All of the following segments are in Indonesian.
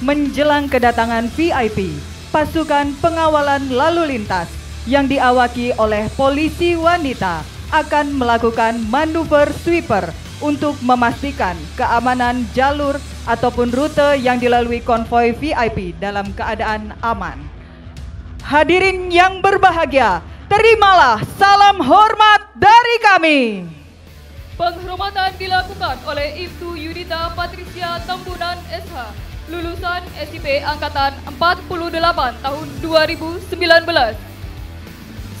menjelang kedatangan VIP, pasukan pengawalan lalu lintas yang diawaki oleh polisi wanita akan melakukan manuver sweeper untuk memastikan keamanan jalur ataupun rute yang dilalui konvoi VIP dalam keadaan aman. Hadirin yang berbahagia, terimalah salam hormat dari kami. Penghormatan dilakukan oleh Ibtu Yudita Patricia Tambunan SH, lulusan SIP Angkatan 48 tahun 2019.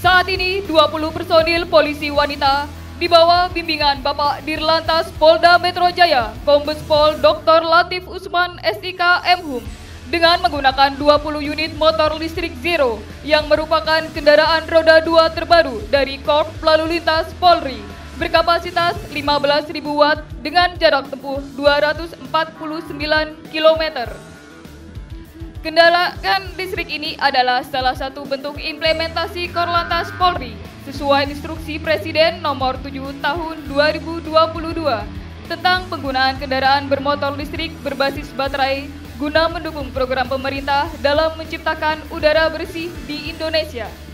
Saat ini 20 personil polisi wanita di bawah bimbingan Bapak Dirlantas Polda Metro Jaya, Kombes Pol Dr. Latif Usman SIK Mhum dengan menggunakan 20 unit motor listrik Zero yang merupakan kendaraan roda 2 terbaru dari Korps Lalu Lintas Polri berkapasitas 15.000 watt dengan jarak tempuh 249 km. Kendaraan listrik ini adalah salah satu bentuk implementasi Korlantas Polri sesuai instruksi Presiden nomor 7 tahun 2022 tentang penggunaan kendaraan bermotor listrik berbasis baterai guna mendukung program pemerintah dalam menciptakan udara bersih di Indonesia.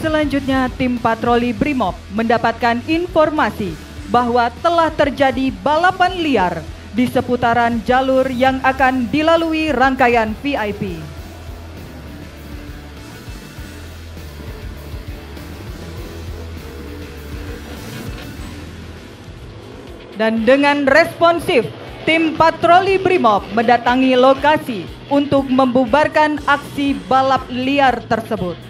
Selanjutnya, tim patroli BRIMOB mendapatkan informasi bahwa telah terjadi balapan liar di seputaran jalur yang akan dilalui rangkaian VIP. Dan dengan responsif, tim patroli BRIMOB mendatangi lokasi untuk membubarkan aksi balap liar tersebut.